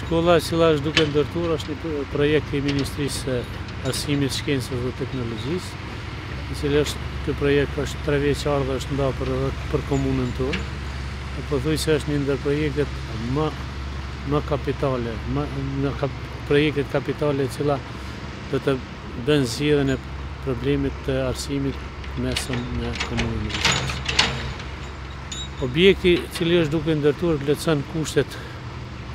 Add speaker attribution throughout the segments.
Speaker 1: Shkolla e cila është duke u ndërtuar është një projekt i Ministrisë së Arsimit, Shkencës dhe Teknologjisë, i cili është ky projekt është tre vjeçar dhe është ndarë për, për komunën tonë. Po pothuaj se është një ndër projektet më më kapitale, më, në projektet kapitale e cila do të bën zgjidhjen e problemit të arsimit të mesëm në komunën tonë. Objekti i cili është duke u ndërtuar plotëson kushtet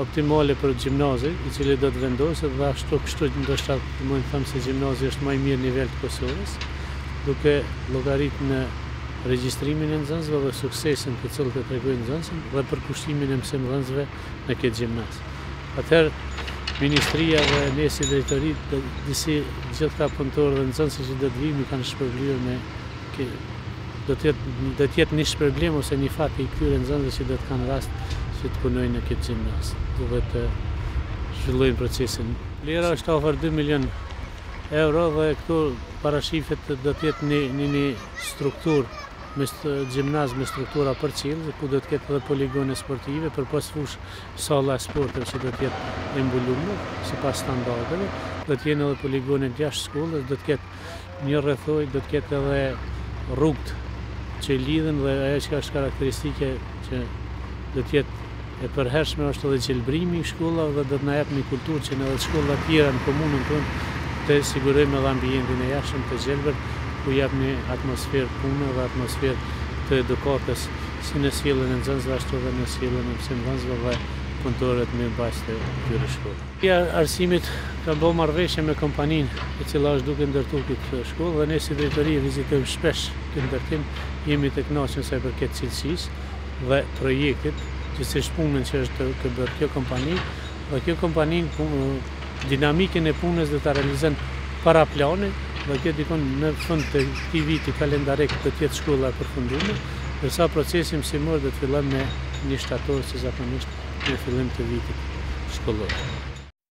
Speaker 1: optimale për gjimnazin, i cili do të vendoset dhe ashtu kështu ndoshta mund të them se gjimnazi është më i miri në nivel të Kosovës, duke llogaritë regjistrimin e nxënësve dhe suksesin të cilin e tregojnë nxënësit dhe përkushtimin e mësimdhënësve në këtë gjimnaz. Atëherë, Ministria dhe ne si drejtori dhe gjithsesi gjithë këta punëtorë dhe nxënësit që do të vijnë kanë shpërblim me do të jetë, do të jetë një shpërblim ose një fat i këtyre nxënësve që do të kanë rast që të punojnë në këtë gjimnaz dhe të zhvillojnë procesin. Vlera është afër 2 milion euro dhe këtu parashihet do të jetë një, një, një strukturë, një gjimnaz me struktura përcjellëse, ku do të ketë dhe poligone sportive, për pas fush Salla e sporteve që do të jetë e mbulume sipas standardeve, do të jenë edhe poligonet jashtë shkollës, do të ketë një rrethojë, do të ketë edhe rrugët që lidhen dhe ajo që është karakteristike që do të jetë e përhershme është edhe gjelbrimi i shkollave dhe do të na japë një kulturë që në shkolla të tjera në komunën tonë të sigurojmë edhe ambientin e jashtëm të gjelbër ku jep një atmosferë pune dhe atmosferë të edukatës si në sjelljen e nxënësve ashtu dhe në sjelljen e mësimdhënësve dhe punëtorëve të mirëmbajtjes të këtyre shkollave. E arsimit ka bërë marrëveshje me kompaninë e cila është duke ndërtu këtë shkollë dhe ne si drejtori e vizitojmë shpesh këtë ndërtim, jemi të kënaqur sa i përket cilësisë dhe projektit, gjithsesi punën që është tu bërë kjo kompani dhe kjo kompani dinamikën e punës do ta realizojë para planit dhe kjo dikun në fund të këtij viti kalendarik do të jetë shkolla e përfundume, ndërsa procesi mësimor do të fillojë me një shtator si zakonisht në fillim të vitit shkollor.